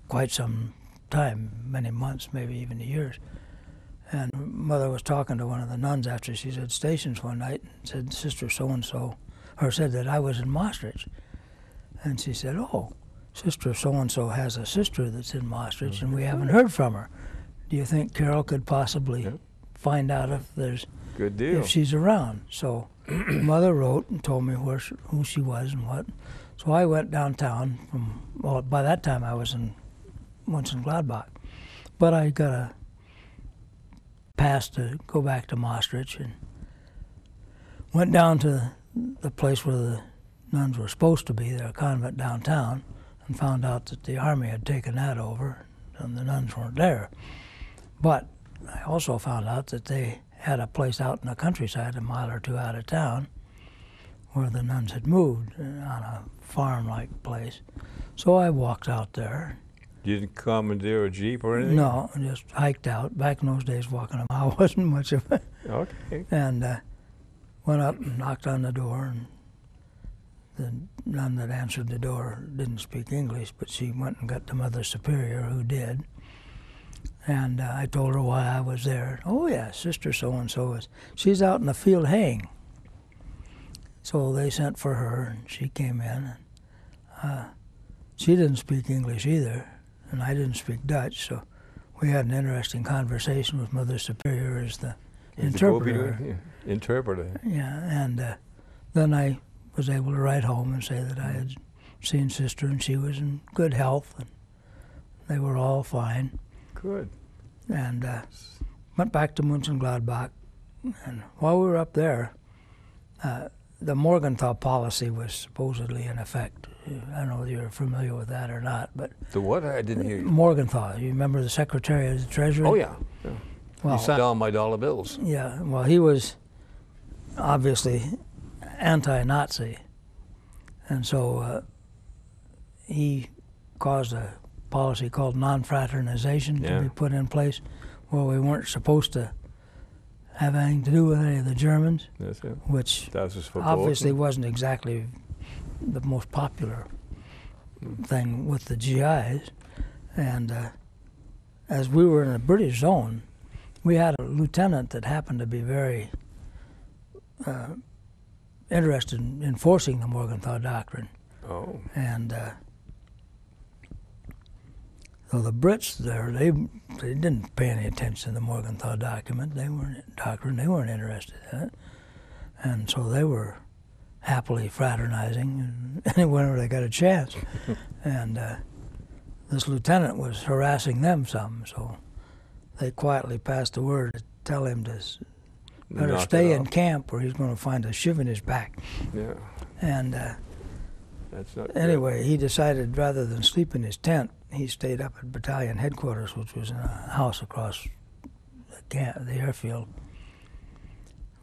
quite some time, many months, maybe even years. And mother was talking to one of the nuns after she said stations one night and said, Sister so and so, or said that I was in Maastricht. And she said, Oh, Sister so and so has a sister that's in Maastricht and we haven't heard from her. Do you think Carroll could possibly Yeah. find out if there's Good deal. if she's around. So [clears throat] mother wrote and told me where she, who she was and what. So I went downtown. From well, by that time I was in Mönchengladbach, but I got a pass to go back to Maastricht and went down to the place where the nuns were supposed to be, their convent downtown, and found out that the army had taken that over and the nuns weren't there. But I also found out that they had a place out in the countryside, a mile or two out of town, where the nuns had moved on a farm-like place. So I walked out there. You didn't commandeer a jeep or anything? No, just hiked out. Back in those days, walking a mile [laughs] wasn't much of a. Okay. And uh, went up and knocked on the door, and the nun that answered the door didn't speak English, but she went and got the Mother Superior who did. And uh, I told her why I was there. Oh yeah, Sister so and so is. She's out in the field haying. So they sent for her, and she came in. And, uh, she didn't speak English either, and I didn't speak Dutch. So we had an interesting conversation with Mother Superior as the the interpreter. yeah, Interpreter. Yeah, and uh, then I was able to write home and say that I had seen sister and she was in good health and they were all fine. Good. And uh, went back to Mönchengladbach. And while we were up there, uh, the Morgenthau policy was supposedly in effect. I don't know whether you're familiar with that or not, but The what? I didn't hear you. Morgenthau, you remember the Secretary of the Treasury? Oh, yeah. yeah. Well, you signed all my dollar bills. Yeah, well, he was obviously anti-Nazi, and so uh, he caused a policy called non-fraternization Yeah. to be put in place, where we weren't supposed to have anything to do with any of the Germans, That's it. which That was obviously wasn't exactly the most popular thing with the GIs. And uh, as we were in a British zone, we had a lieutenant that happened to be very uh, interested in enforcing the Morgenthau Doctrine. Oh, And uh, so the Brits there, they they didn't pay any attention to the Morgenthau document. They weren't doctrine. They weren't interested in it, and so they were happily fraternizing [laughs] and whenever they got a chance. [laughs] and uh, this lieutenant was harassing them some, so they quietly passed the word to tell him to s- better Knock stay in camp or he's going to find a shiv in his back. Yeah, And uh, that's not. good. anyway, he decided rather than sleep in his tent, he stayed up at battalion headquarters, which was in a house across the, camp, the airfield.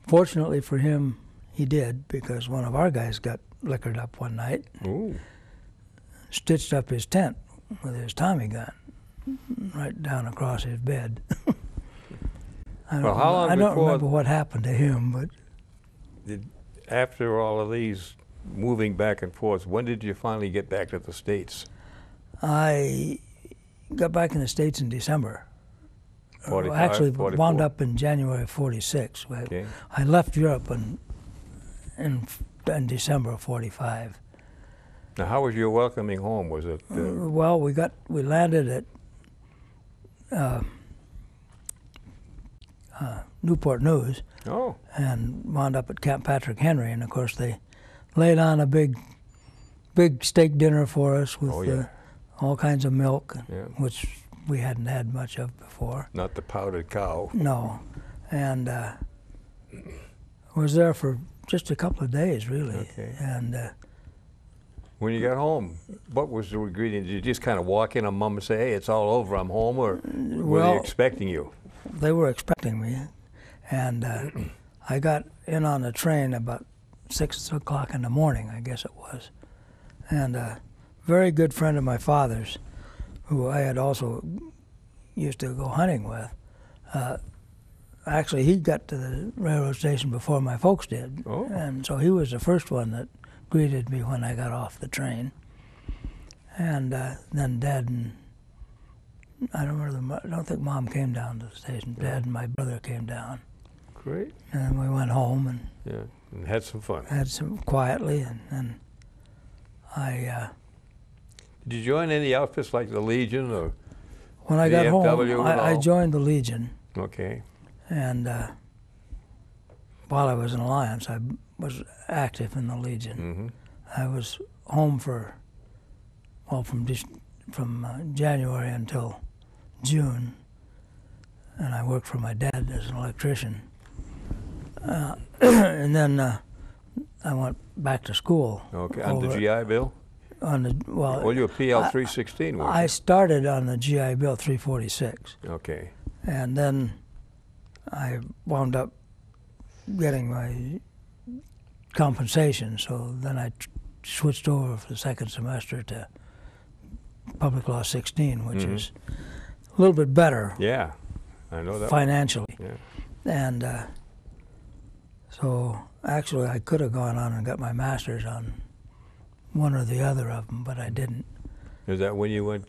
Fortunately for him, he did because one of our guys got liquored up one night, Ooh, stitched up his tent with his Tommy gun right down across his bed. [laughs] I don't, Well, how long I don't remember what happened to him, but did, after all of these moving back and forth, when did you finally get back to the States? I got back in the States in December. Uh, 45, Actually, 44. wound up in January of 46. I- Okay. I left Europe in, in, in December of 45. Now, how was your welcoming home? Was it? Uh, Uh, well, we got we landed at uh, uh, Newport News oh, and wound up at Camp Patrick Henry, and of course they laid on a big, big steak dinner for us with Oh, yeah. uh, all kinds of milk, yeah. which we hadn't had much of before. Not the powdered cow. No, and uh, was there for just a couple of days, really. Okay. And uh, When you got home, what was the greeting? Did you just kind of walk in on mom and say, "Hey, it's all over. I'm home," or were well, they expecting you? they were expecting me, and uh, [clears throat] I got in on the train about six o'clock in the morning, I guess it was, and a very good friend of my father's, who I had also used to go hunting with. Uh, actually, he got to the railroad station before my folks did, Oh. and so he was the first one that greeted me when I got off the train. And uh, then Dad and I don't remember. I don't think Mom came down to the station. Dad and my brother came down, Great. and then we went home and Yeah, and had some fun. had some quietly, and then I uh, Did you join any outfits like the Legion or? when I got home, I, I joined the Legion, Okay. And uh, while I was in Alliance, I was active in the Legion. Mm-hmm. I was home for well from from uh, January until June, and I worked for my dad as an electrician. Uh, [coughs] and then uh, I went back to school Okay. On the GI Bill. on the well. Well, you're PL three sixteen. I started on the GI Bill 346, Okay. and then I wound up getting my compensation. So then I tr- switched over for the second semester to Public Law 16, which Mhm. is a little bit better Yeah, I know that. financially. Yeah. And uh, so actually, I could have gone on and got my master's on one or the other of them, but I didn't. Is that when you went?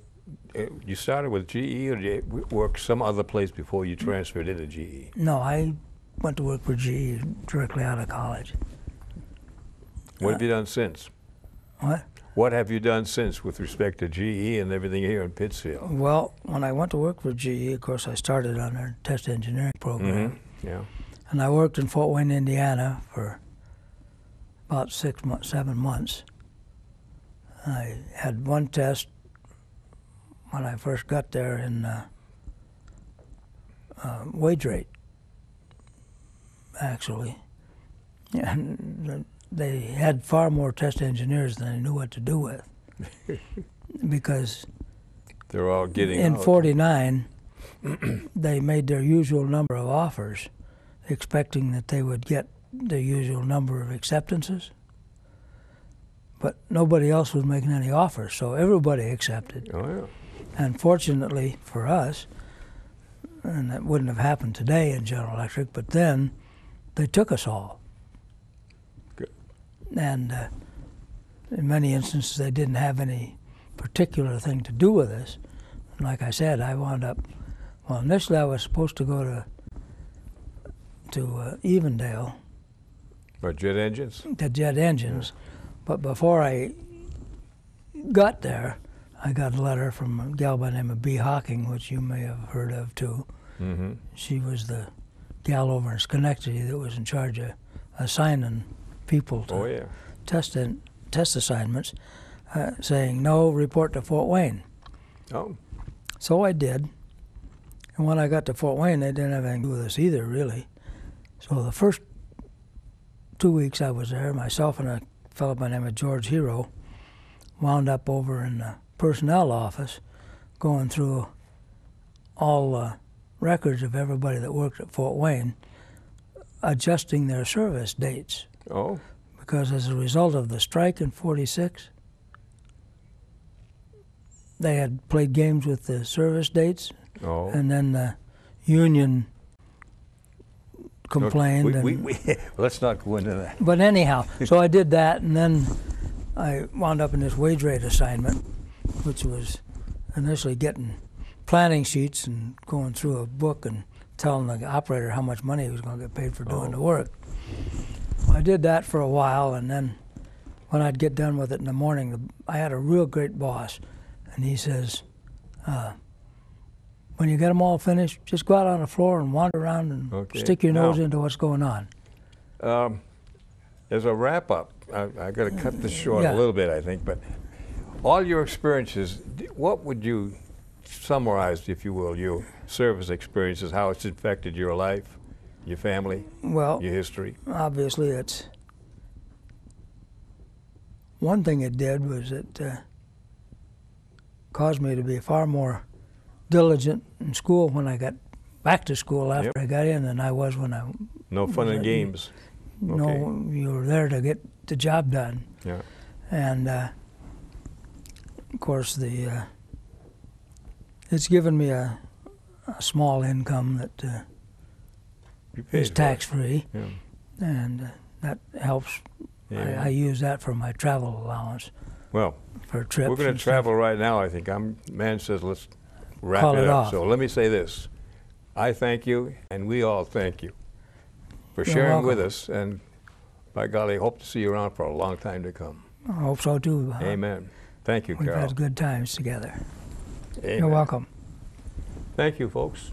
Uh, You started with GE, or did you work some other place before you transferred into? GE? No, I went to work for GE directly out of college. What have you done since? What? What have you done since with respect to GE and everything here in Pittsfield? Well, when I went to work for GE, of course, I started on their test engineering program. Mhm. Yeah. And I worked in Fort Wayne, Indiana for about six months, seven months. I had one test when I first got there in uh, uh, wage rate, actually. And [laughs] they had far more test engineers than they knew what to do with. [laughs] because They're all getting in out. 49, [clears throat] they made their usual number of offers, expecting that they would get the usual number of acceptances. But nobody else was making any offers, so everybody accepted. Oh yeah. And fortunately for us, and that wouldn't have happened today in General Electric, but then they took us all. Good. And uh, in many instances, they didn't have any particular thing to do with us. And like I said, I wound up. Well, initially I was supposed to go to to uh, Evendale Or jet engines? to jet engines, but before I got there, I got a letter from a gal by the name of Bee Hawking, which you may have heard of too. Mm-hmm. She was the gal over in Schenectady that was in charge of assigning people to Oh yeah. test in, test assignments, uh, saying no, report to Fort Wayne. Oh. So I did. And when I got to Fort Wayne, they didn't have anything to do with us either, really. So the first two weeks I was there, myself and a fellow by the name of George Hero wound up over in the personnel office going through all the records of everybody that worked at Fort Wayne, adjusting their service dates. Oh, Because as a result of the strike in 46, they had played games with the service dates, oh. and then the union complained. We, and, we, [laughs] we, let's not go into that. but anyhow, so I did that, and then I wound up in this wage rate assignment, which was initially getting planning sheets and going through a book and telling the operator how much money he was going to get paid for doing Oh. the work. I did that for a while, and then when I'd get done with it in the morning, the, I had a real great boss, and he says, uh, "When you get them all finished, just go out on the floor and wander around and Okay. stick your nose Now- into what's going on." Um, as a wrap up, I, I got to cut this short Yeah. a little bit, I think, but all your experiences, what would you summarize, if you will, your service experiences, how it's affected your life, your family, Well, your history? obviously it's one thing it did was it uh, caused me to be far more diligent in school when I got back to school after Yep. I got in than I was when I No fun and games. No, know you were there to get the job done Yeah. and uh, of course the uh, it's given me a, a small income that uh, is tax free Yeah. and uh, that helps Yeah. I, I use that for my travel allowance well, for trips. we're going to stuff. travel right now, I think. I'm, man says let's wrap Call it, it up. So let me say this. I thank you, and we all thank you for You're sharing with us. And by golly, hope to see you around for a long time to come. I hope so too. Uh, Amen. Thank you, We've Carroll. had good times together. Amen. You're welcome. Thank you, folks.